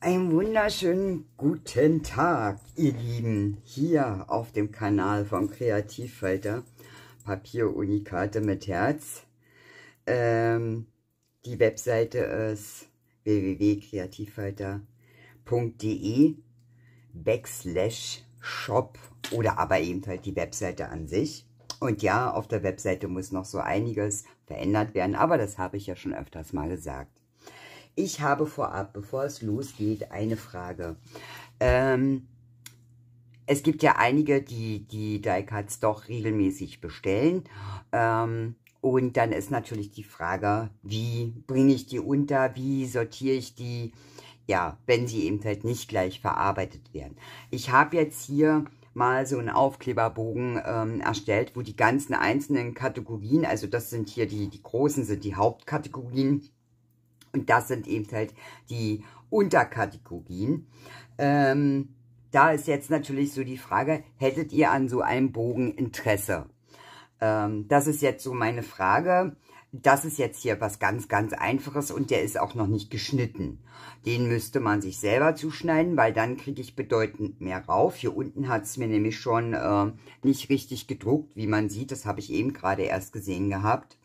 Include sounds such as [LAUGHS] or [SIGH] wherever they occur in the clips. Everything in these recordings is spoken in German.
Einen wunderschönen guten Tag, ihr Lieben, hier auf dem Kanal von Kreativfalter, Papierunikate mit Herz. Ähm, die Webseite ist www.kreativfalter.de backslash shop oder aber eben halt die Webseite an sich. Und ja, auf der Webseite muss noch so einiges verändert werden, aber das habe ich ja schon öfters mal gesagt. Ich habe vorab, bevor es losgeht, eine Frage. Ähm, es gibt ja einige, die die Die-Cuts doch regelmäßig bestellen. Ähm, und dann ist natürlich die Frage, wie bringe ich die unter, wie sortiere ich die, ja, wenn sie eben halt nicht gleich verarbeitet werden. Ich habe jetzt hier mal so einen Aufkleberbogen ähm, erstellt, wo die ganzen einzelnen Kategorien, also das sind hier die, die großen, sind die Hauptkategorien, und das sind eben halt die Unterkategorien. Ähm, da ist jetzt natürlich so die Frage, hättet ihr an so einem Bogen Interesse? Ähm, das ist jetzt so meine Frage. Das ist jetzt hier was ganz, ganz Einfaches und der ist auch noch nicht geschnitten. Den müsste man sich selber zuschneiden, weil dann kriege ich bedeutend mehr rauf. Hier unten hat es mir nämlich schon äh, nicht richtig gedruckt, wie man sieht. Das habe ich eben gerade erst gesehen gehabt.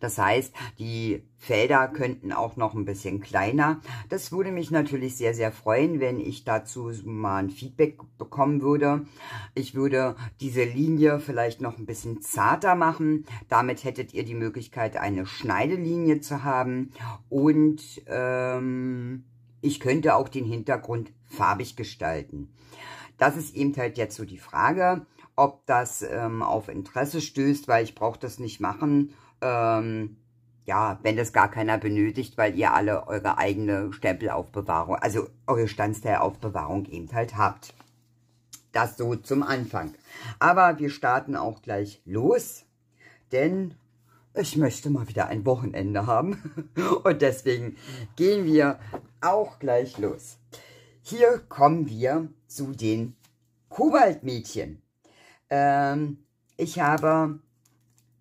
Das heißt, die Felder könnten auch noch ein bisschen kleiner. Das würde mich natürlich sehr, sehr freuen, wenn ich dazu mal ein Feedback bekommen würde. Ich würde diese Linie vielleicht noch ein bisschen zarter machen. Damit hättet ihr die Möglichkeit, eine Schneidelinie zu haben. Und ähm, ich könnte auch den Hintergrund farbig gestalten. Das ist eben halt jetzt so die Frage, ob das ähm, auf Interesse stößt, weil ich brauche das nicht machen ähm, ja, wenn das gar keiner benötigt, weil ihr alle eure eigene Stempelaufbewahrung, also eure Standsteilaufbewahrung eben halt habt. Das so zum Anfang. Aber wir starten auch gleich los, denn ich möchte mal wieder ein Wochenende haben. [LAUGHS] Und deswegen gehen wir auch gleich los. Hier kommen wir zu den Kobaltmädchen. Ähm, ich habe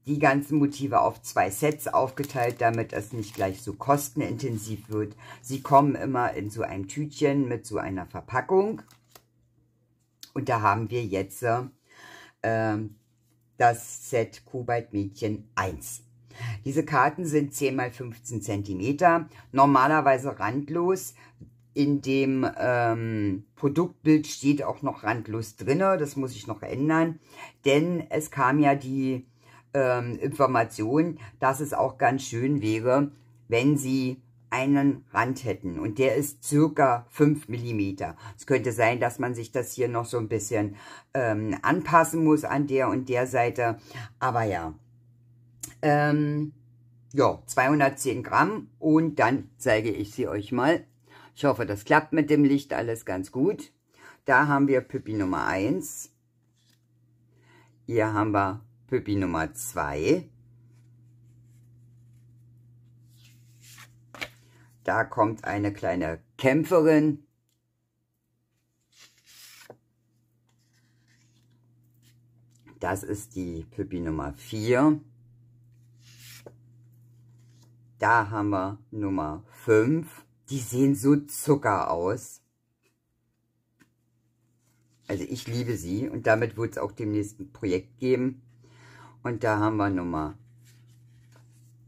die ganzen Motive auf zwei Sets aufgeteilt, damit es nicht gleich so kostenintensiv wird. Sie kommen immer in so ein Tütchen mit so einer Verpackung. Und da haben wir jetzt äh, das Set Kobalt Mädchen 1. Diese Karten sind 10 x 15 cm, normalerweise randlos. In dem ähm, Produktbild steht auch noch randlos drin, das muss ich noch ändern, denn es kam ja die ähm, Information, dass es auch ganz schön wäre, wenn Sie einen Rand hätten und der ist circa 5 mm. Es könnte sein, dass man sich das hier noch so ein bisschen ähm, anpassen muss an der und der Seite, aber ja. Ähm, ja, 210 Gramm und dann zeige ich sie euch mal. Ich hoffe, das klappt mit dem Licht alles ganz gut. Da haben wir Püppi Nummer 1. Hier haben wir Püppi Nummer 2. Da kommt eine kleine Kämpferin. Das ist die Püppi Nummer 4. Da haben wir Nummer 5. Die sehen so Zucker aus. Also ich liebe sie und damit wird es auch demnächst ein Projekt geben. Und da haben wir Nummer.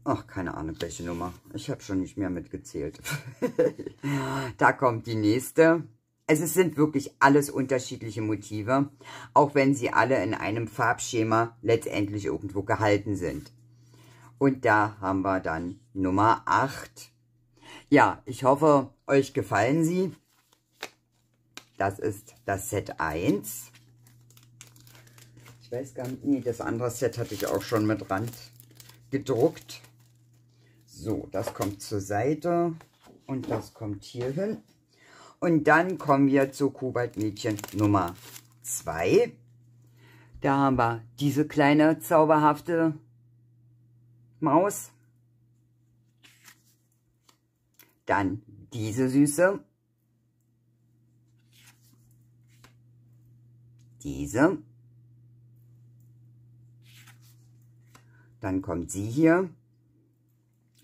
Ach, keine Ahnung, welche Nummer. Ich habe schon nicht mehr mitgezählt. [LAUGHS] da kommt die nächste. Es sind wirklich alles unterschiedliche Motive, auch wenn sie alle in einem Farbschema letztendlich irgendwo gehalten sind. Und da haben wir dann Nummer 8. Ja, ich hoffe, euch gefallen sie. Das ist das Set 1. Ich weiß gar nicht, nee, das andere Set hatte ich auch schon mit Rand gedruckt. So, das kommt zur Seite und das kommt hier hin. Und dann kommen wir zu Kobaltmädchen Nummer 2. Da haben wir diese kleine zauberhafte Maus. Dann diese Süße. Diese. Dann kommt sie hier.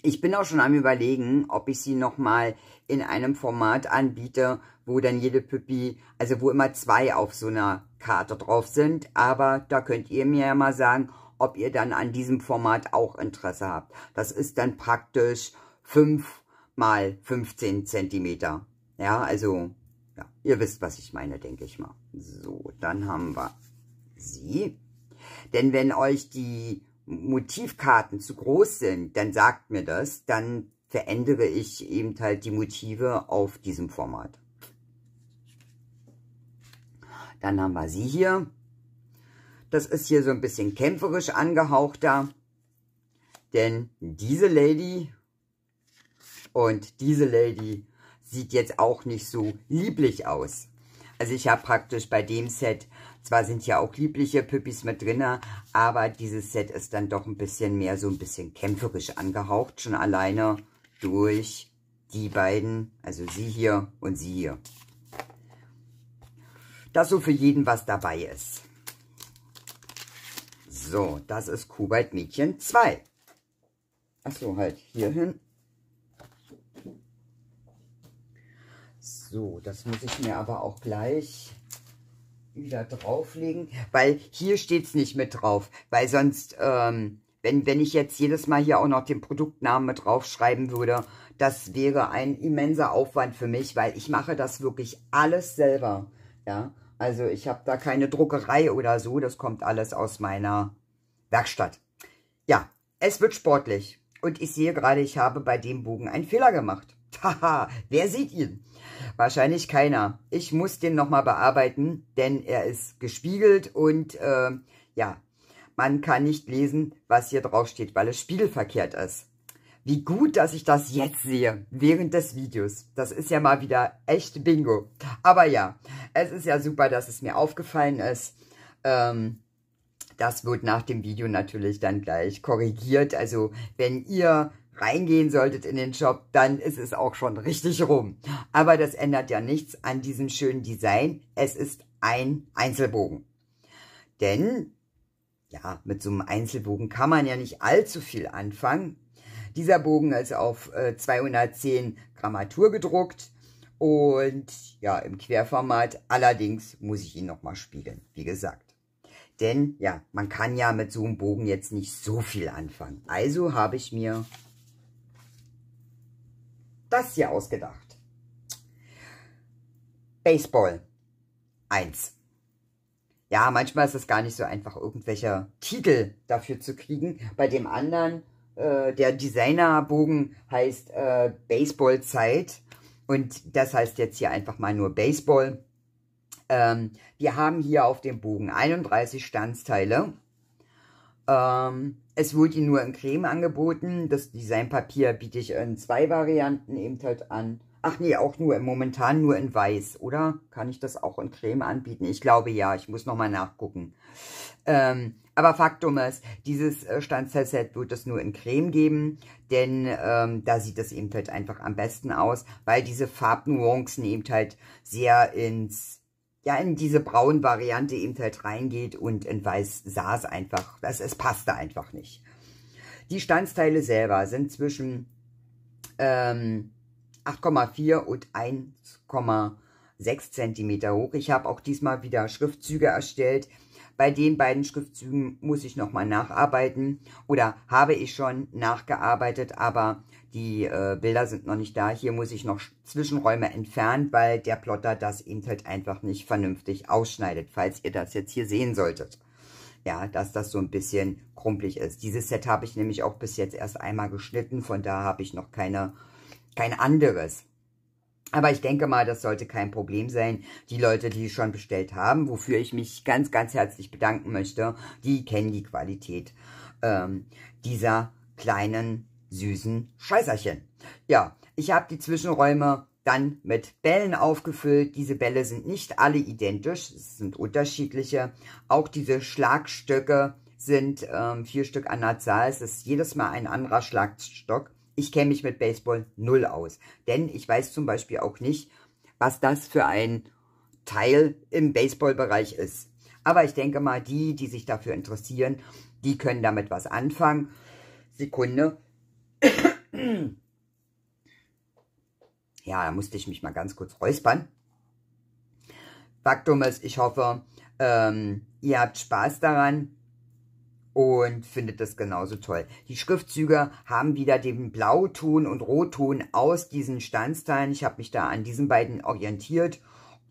Ich bin auch schon am überlegen, ob ich sie nochmal in einem Format anbiete, wo dann jede Püppi, also wo immer zwei auf so einer Karte drauf sind. Aber da könnt ihr mir ja mal sagen, ob ihr dann an diesem Format auch Interesse habt. Das ist dann praktisch 5 mal 15 Zentimeter. Ja, also, ja, ihr wisst, was ich meine, denke ich mal. So, dann haben wir sie. Denn wenn euch die Motivkarten zu groß sind, dann sagt mir das, dann verändere ich eben halt die Motive auf diesem Format. Dann haben wir sie hier. Das ist hier so ein bisschen kämpferisch angehauchter. Denn diese Lady und diese Lady sieht jetzt auch nicht so lieblich aus. Also ich habe praktisch bei dem Set, zwar sind ja auch liebliche Püppis mit drin, aber dieses Set ist dann doch ein bisschen mehr so ein bisschen kämpferisch angehaucht, schon alleine durch die beiden, also sie hier und sie hier. Das so für jeden, was dabei ist. So, das ist Kuwait Mädchen 2. Achso, halt hier hin. So, das muss ich mir aber auch gleich wieder drauflegen, weil hier steht es nicht mit drauf, weil sonst, ähm, wenn, wenn ich jetzt jedes Mal hier auch noch den Produktnamen mit draufschreiben würde, das wäre ein immenser Aufwand für mich, weil ich mache das wirklich alles selber, ja. Also ich habe da keine Druckerei oder so, das kommt alles aus meiner Werkstatt. Ja, es wird sportlich und ich sehe gerade, ich habe bei dem Bogen einen Fehler gemacht. Haha, wer sieht ihn? Wahrscheinlich keiner. Ich muss den nochmal bearbeiten, denn er ist gespiegelt und äh, ja, man kann nicht lesen, was hier drauf steht, weil es spiegelverkehrt ist. Wie gut, dass ich das jetzt sehe, während des Videos. Das ist ja mal wieder echt Bingo. Aber ja, es ist ja super, dass es mir aufgefallen ist. Ähm, das wird nach dem Video natürlich dann gleich korrigiert. Also wenn ihr reingehen solltet in den Shop, dann ist es auch schon richtig rum. Aber das ändert ja nichts an diesem schönen Design. Es ist ein Einzelbogen. Denn, ja, mit so einem Einzelbogen kann man ja nicht allzu viel anfangen. Dieser Bogen ist auf äh, 210 Grammatur gedruckt und ja, im Querformat. Allerdings muss ich ihn nochmal spiegeln, wie gesagt. Denn ja, man kann ja mit so einem Bogen jetzt nicht so viel anfangen. Also habe ich mir das hier ausgedacht. Baseball 1. Ja, manchmal ist es gar nicht so einfach, irgendwelche Titel dafür zu kriegen. Bei dem anderen, äh, der Designerbogen heißt äh, Baseball-Zeit. Und das heißt jetzt hier einfach mal nur Baseball. Ähm, wir haben hier auf dem Bogen 31 Standsteile. Ähm, es wurde Ihnen nur in Creme angeboten. Das Designpapier biete ich in zwei Varianten eben halt an. Ach nee, auch nur momentan nur in weiß, oder? Kann ich das auch in Creme anbieten? Ich glaube ja, ich muss nochmal nachgucken. Ähm, aber Faktum ist, dieses äh, Standzeit wird es nur in Creme geben, denn ähm, da sieht es eben halt einfach am besten aus, weil diese Farbnuancen eben halt sehr ins ja in diese braun Variante eben halt reingeht und in weiß es einfach, das, es passte einfach nicht. Die Standsteile selber sind zwischen ähm, 8,4 und 1,6 Zentimeter hoch. Ich habe auch diesmal wieder Schriftzüge erstellt. Bei den beiden Schriftzügen muss ich nochmal nacharbeiten oder habe ich schon nachgearbeitet, aber die äh, Bilder sind noch nicht da. Hier muss ich noch Zwischenräume entfernen, weil der Plotter das eben halt einfach nicht vernünftig ausschneidet, falls ihr das jetzt hier sehen solltet. Ja, dass das so ein bisschen krumpelig ist. Dieses Set habe ich nämlich auch bis jetzt erst einmal geschnitten, von da habe ich noch keine, kein anderes. Aber ich denke mal, das sollte kein Problem sein. Die Leute, die schon bestellt haben, wofür ich mich ganz, ganz herzlich bedanken möchte, die kennen die Qualität ähm, dieser kleinen süßen Scheißerchen. Ja, ich habe die Zwischenräume dann mit Bällen aufgefüllt. Diese Bälle sind nicht alle identisch, es sind unterschiedliche. Auch diese Schlagstöcke sind ähm, vier Stück an der Zahl. Es ist jedes Mal ein anderer Schlagstock. Ich kenne mich mit Baseball null aus, denn ich weiß zum Beispiel auch nicht, was das für ein Teil im Baseballbereich ist. Aber ich denke mal, die, die sich dafür interessieren, die können damit was anfangen. Sekunde. Ja, da musste ich mich mal ganz kurz räuspern. Faktum ist, ich hoffe, ähm, ihr habt Spaß daran und findet das genauso toll. Die Schriftzüge haben wieder den Blauton und Rotton aus diesen Standsteilen. Ich habe mich da an diesen beiden orientiert,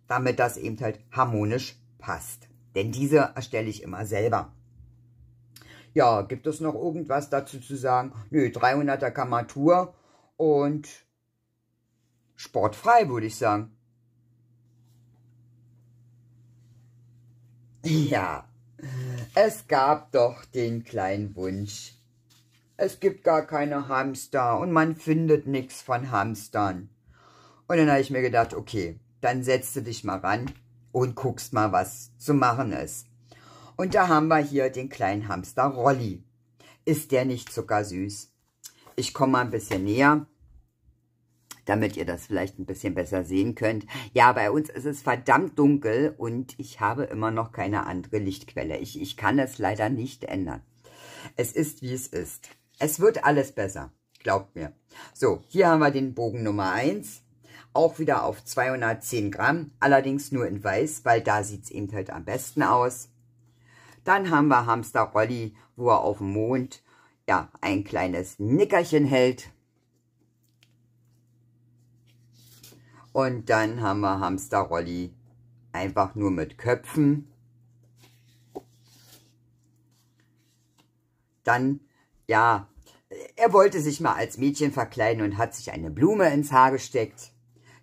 damit das eben halt harmonisch passt. Denn diese erstelle ich immer selber. Ja, gibt es noch irgendwas dazu zu sagen? Nö, 300er Kammatur und sportfrei, würde ich sagen. [LAUGHS] Ja, es gab doch den kleinen Wunsch. Es gibt gar keine Hamster und man findet nichts von Hamstern. Und dann habe ich mir gedacht, okay, dann setzt du dich mal ran und guckst mal, was zu machen ist. Und da haben wir hier den kleinen Hamster Rolli. Ist der nicht zuckersüß? Ich komme mal ein bisschen näher damit ihr das vielleicht ein bisschen besser sehen könnt. Ja, bei uns ist es verdammt dunkel und ich habe immer noch keine andere Lichtquelle. Ich, ich kann es leider nicht ändern. Es ist, wie es ist. Es wird alles besser, glaubt mir. So, hier haben wir den Bogen Nummer 1. Auch wieder auf 210 Gramm, allerdings nur in weiß, weil da sieht es eben halt am besten aus. Dann haben wir Hamster Rolli, wo er auf dem Mond ja, ein kleines Nickerchen hält. Und dann haben wir Hamster Rolli einfach nur mit Köpfen. Dann, ja, er wollte sich mal als Mädchen verkleiden und hat sich eine Blume ins Haar gesteckt.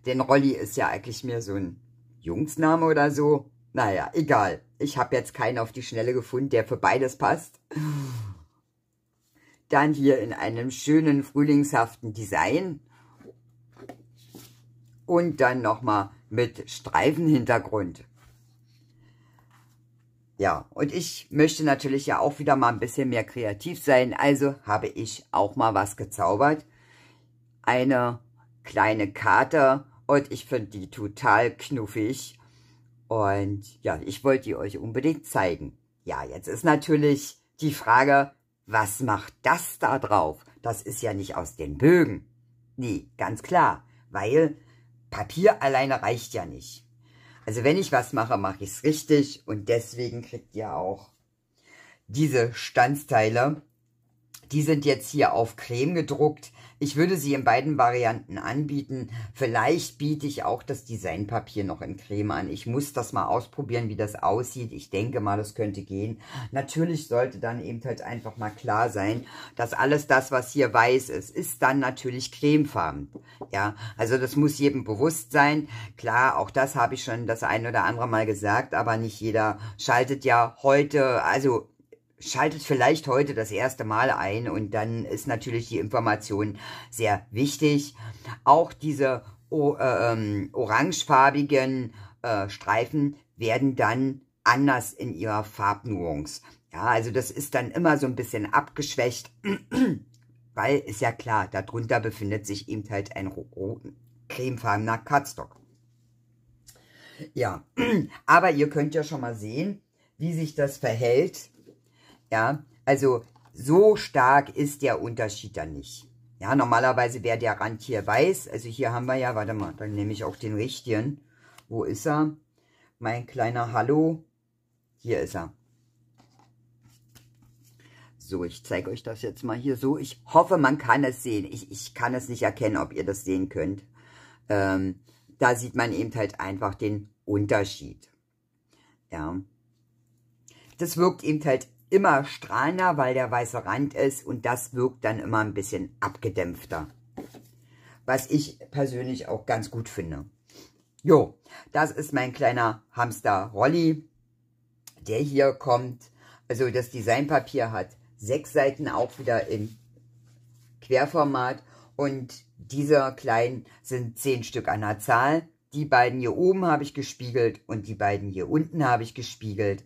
Denn Rolli ist ja eigentlich mehr so ein Jungsname oder so. Naja, egal. Ich habe jetzt keinen auf die Schnelle gefunden, der für beides passt. Dann hier in einem schönen, frühlingshaften Design und dann nochmal mit Streifenhintergrund. Ja, und ich möchte natürlich ja auch wieder mal ein bisschen mehr kreativ sein, also habe ich auch mal was gezaubert. Eine kleine Karte und ich finde die total knuffig. Und ja, ich wollte die euch unbedingt zeigen. Ja, jetzt ist natürlich die Frage, was macht das da drauf? Das ist ja nicht aus den Bögen. Nee, ganz klar, weil Papier alleine reicht ja nicht. Also wenn ich was mache, mache ich es richtig und deswegen kriegt ihr auch diese Standsteile. Die sind jetzt hier auf Creme gedruckt. Ich würde sie in beiden Varianten anbieten. Vielleicht biete ich auch das Designpapier noch in Creme an. Ich muss das mal ausprobieren, wie das aussieht. Ich denke mal, das könnte gehen. Natürlich sollte dann eben halt einfach mal klar sein, dass alles das, was hier weiß ist, ist dann natürlich cremefarben. Ja, also das muss jedem bewusst sein. Klar, auch das habe ich schon das ein oder andere Mal gesagt, aber nicht jeder schaltet ja heute, also schaltet vielleicht heute das erste Mal ein und dann ist natürlich die Information sehr wichtig. Auch diese oh, äh, ähm, orangefarbigen äh, Streifen werden dann anders in ihrer Farbnuance. Ja, also das ist dann immer so ein bisschen abgeschwächt, [CLEARS THROAT] weil ist ja klar, darunter befindet sich eben halt ein cremefarbener Cardstock. Ja, [CLEARS THROAT] aber ihr könnt ja schon mal sehen, wie sich das verhält, ja, also so stark ist der Unterschied dann nicht. Ja, normalerweise wäre der Rand hier weiß. Also hier haben wir ja, warte mal, dann nehme ich auch den richtigen. Wo ist er? Mein kleiner Hallo. Hier ist er. So, ich zeige euch das jetzt mal hier so. Ich hoffe, man kann es sehen. Ich, ich kann es nicht erkennen, ob ihr das sehen könnt. Ähm, da sieht man eben halt einfach den Unterschied. Ja. Das wirkt eben halt immer strahlender, weil der weiße Rand ist und das wirkt dann immer ein bisschen abgedämpfter. Was ich persönlich auch ganz gut finde. Jo, das ist mein kleiner Hamster Rolli, der hier kommt. Also das Designpapier hat sechs Seiten auch wieder in Querformat und diese kleinen sind zehn Stück an der Zahl. Die beiden hier oben habe ich gespiegelt und die beiden hier unten habe ich gespiegelt.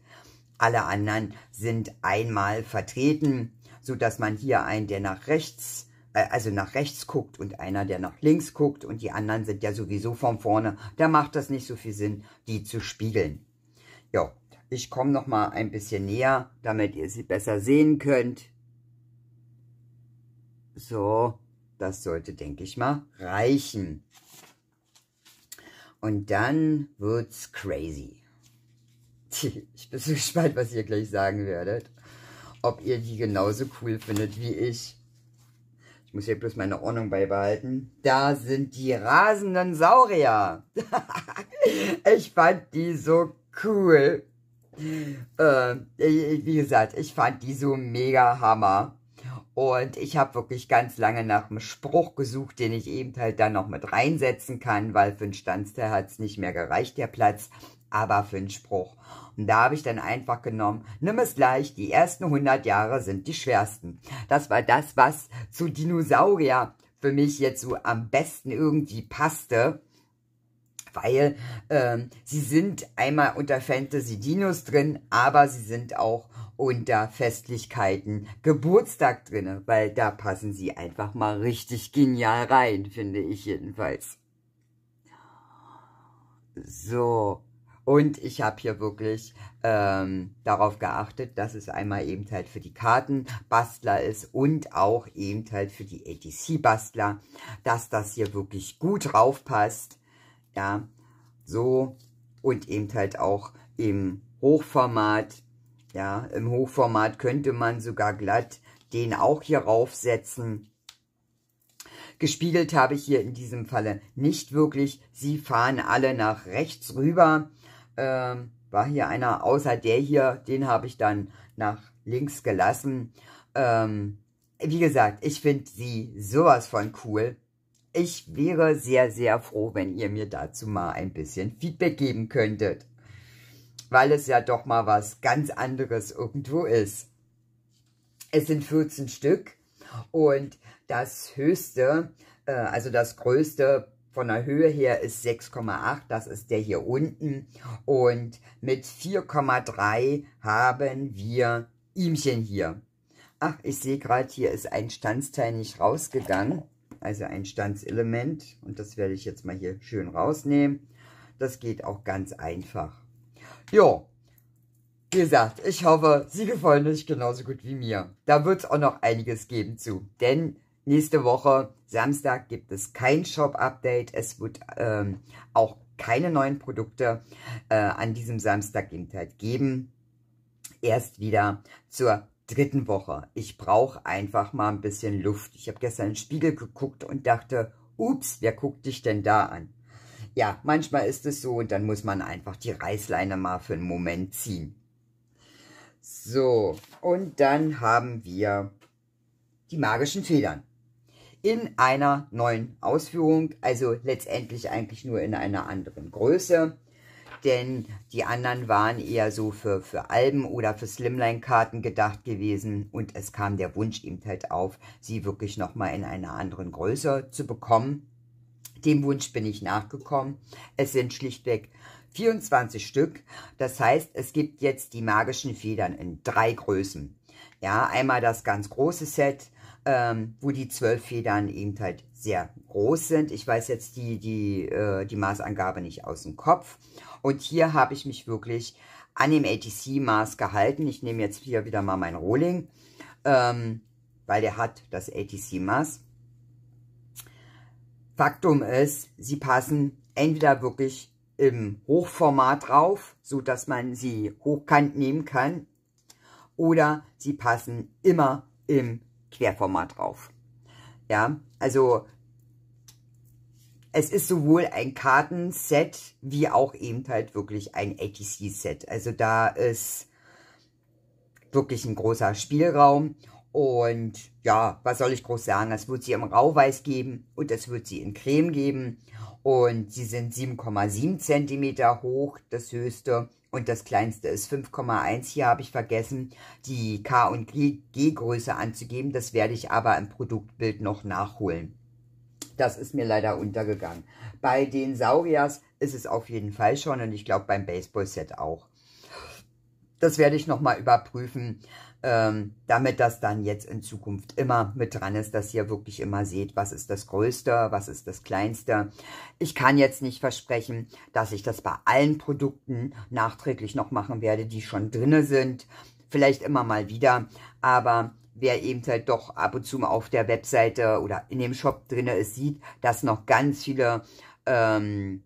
Alle anderen sind einmal vertreten, so dass man hier einen, der nach rechts, äh, also nach rechts guckt und einer, der nach links guckt und die anderen sind ja sowieso von vorne. Da macht das nicht so viel Sinn, die zu spiegeln. Ja, Ich komme noch mal ein bisschen näher, damit ihr sie besser sehen könnt. So, das sollte, denke ich mal, reichen. Und dann wird's crazy. [LAUGHS] Ich bin so gespannt, was ihr gleich sagen werdet. Ob ihr die genauso cool findet wie ich. Ich muss hier bloß meine Ordnung beibehalten. Da sind die rasenden Saurier. [LAUGHS] ich fand die so cool. Äh, wie gesagt, ich fand die so mega Hammer. Und ich habe wirklich ganz lange nach einem Spruch gesucht, den ich eben halt dann noch mit reinsetzen kann, weil für einen Stanzteil hat es nicht mehr gereicht, der Platz, aber für einen Spruch. Und da habe ich dann einfach genommen, nimm es gleich, die ersten 100 Jahre sind die schwersten. Das war das, was zu Dinosaurier für mich jetzt so am besten irgendwie passte weil ähm, sie sind einmal unter Fantasy Dinos drin, aber sie sind auch unter Festlichkeiten Geburtstag drinne, weil da passen sie einfach mal richtig genial rein, finde ich jedenfalls. So, und ich habe hier wirklich ähm, darauf geachtet, dass es einmal eben halt für die Kartenbastler ist und auch eben halt für die ATC-Bastler, dass das hier wirklich gut draufpasst. Ja, so und eben halt auch im Hochformat ja, im Hochformat könnte man sogar glatt den auch hier raufsetzen. Gespiegelt habe ich hier in diesem Falle nicht wirklich. Sie fahren alle nach rechts rüber. Ähm, war hier einer außer der hier, den habe ich dann nach links gelassen. Ähm, wie gesagt, ich finde sie sowas von cool. Ich wäre sehr, sehr froh, wenn ihr mir dazu mal ein bisschen Feedback geben könntet weil es ja doch mal was ganz anderes irgendwo ist. Es sind 14 Stück und das höchste, äh, also das größte von der Höhe her ist 6,8, das ist der hier unten. Und mit 4,3 haben wir Ihmchen hier. Ach, ich sehe gerade, hier ist ein Stanzteil nicht rausgegangen. Also ein Stanzelement. Und das werde ich jetzt mal hier schön rausnehmen. Das geht auch ganz einfach. Jo, wie gesagt, ich hoffe, sie gefallen euch genauso gut wie mir. Da wird es auch noch einiges geben zu. Denn nächste Woche, Samstag, gibt es kein Shop-Update. Es wird ähm, auch keine neuen Produkte äh, an diesem Samstag eben halt geben. Erst wieder zur dritten Woche. Ich brauche einfach mal ein bisschen Luft. Ich habe gestern in den Spiegel geguckt und dachte, ups, wer guckt dich denn da an? Ja, manchmal ist es so und dann muss man einfach die Reißleine mal für einen Moment ziehen. So, und dann haben wir die magischen Federn. In einer neuen Ausführung, also letztendlich eigentlich nur in einer anderen Größe. Denn die anderen waren eher so für, für Alben oder für Slimline-Karten gedacht gewesen. Und es kam der Wunsch eben halt auf, sie wirklich nochmal in einer anderen Größe zu bekommen. Dem Wunsch bin ich nachgekommen. Es sind schlichtweg 24 Stück. Das heißt, es gibt jetzt die magischen Federn in drei Größen. Ja, einmal das ganz große Set, ähm, wo die zwölf Federn eben halt sehr groß sind. Ich weiß jetzt die, die, äh, die Maßangabe nicht aus dem Kopf. Und hier habe ich mich wirklich an dem ATC-Maß gehalten. Ich nehme jetzt hier wieder mal mein Rohling, ähm, weil der hat das ATC-Maß. Faktum ist, sie passen entweder wirklich im Hochformat drauf, so dass man sie hochkant nehmen kann, oder sie passen immer im Querformat drauf. Ja, also es ist sowohl ein Kartenset wie auch eben halt wirklich ein ATC-Set. Also da ist wirklich ein großer Spielraum und ja, was soll ich groß sagen? Es wird sie im Rauweiß geben und es wird sie in Creme geben. Und sie sind 7,7 cm hoch, das höchste. Und das kleinste ist 5,1. Hier habe ich vergessen, die K- und G-Größe anzugeben. Das werde ich aber im Produktbild noch nachholen. Das ist mir leider untergegangen. Bei den Sauriers ist es auf jeden Fall schon und ich glaube beim Baseball-Set auch. das werde ich nochmal überprüfen, ähm, damit das dann jetzt in Zukunft immer mit dran ist, dass ihr wirklich immer seht, was ist das Größte, was ist das Kleinste. Ich kann jetzt nicht versprechen, dass ich das bei allen Produkten nachträglich noch machen werde, die schon drinne sind. Vielleicht immer mal wieder, aber wer eben halt doch ab und zu mal auf der Webseite oder in dem Shop drinne ist, sieht, dass noch ganz viele ähm,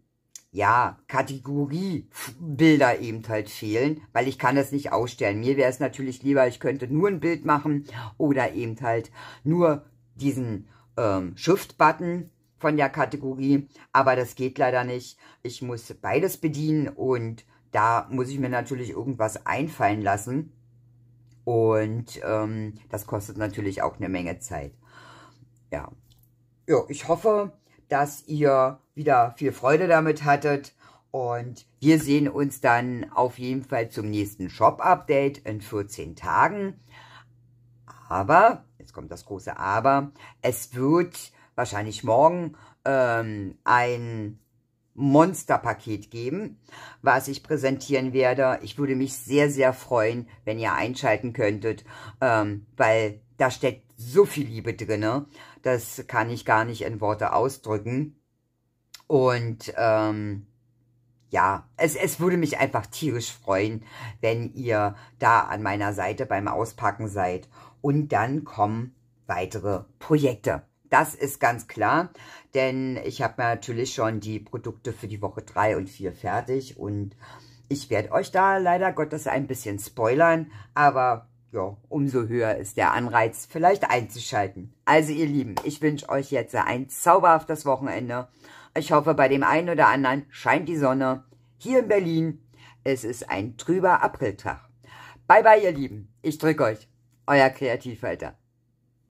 ja, Kategoriebilder eben halt fehlen, weil ich kann das nicht ausstellen. Mir wäre es natürlich lieber, ich könnte nur ein Bild machen oder eben halt nur diesen ähm, Shift-Button von der Kategorie, aber das geht leider nicht. Ich muss beides bedienen und da muss ich mir natürlich irgendwas einfallen lassen und ähm, das kostet natürlich auch eine Menge Zeit. Ja, ja ich hoffe, dass ihr wieder viel Freude damit hattet. Und wir sehen uns dann auf jeden Fall zum nächsten Shop-Update in 14 Tagen. Aber, jetzt kommt das große Aber, es wird wahrscheinlich morgen ähm, ein Monsterpaket geben, was ich präsentieren werde. Ich würde mich sehr, sehr freuen, wenn ihr einschalten könntet, ähm, weil da steckt so viel Liebe drinne. Das kann ich gar nicht in Worte ausdrücken. Und ähm, ja, es, es würde mich einfach tierisch freuen, wenn ihr da an meiner Seite beim Auspacken seid. Und dann kommen weitere Projekte. Das ist ganz klar, denn ich habe natürlich schon die Produkte für die Woche 3 und 4 fertig und ich werde euch da leider Gottes ein bisschen spoilern, aber ja, umso höher ist der Anreiz, vielleicht einzuschalten. Also ihr Lieben, ich wünsche euch jetzt ein zauberhaftes Wochenende. Ich hoffe, bei dem einen oder anderen scheint die Sonne. Hier in Berlin, es ist ein trüber Apriltag. Bye bye, ihr Lieben. Ich drücke euch. Euer Kreativhalter.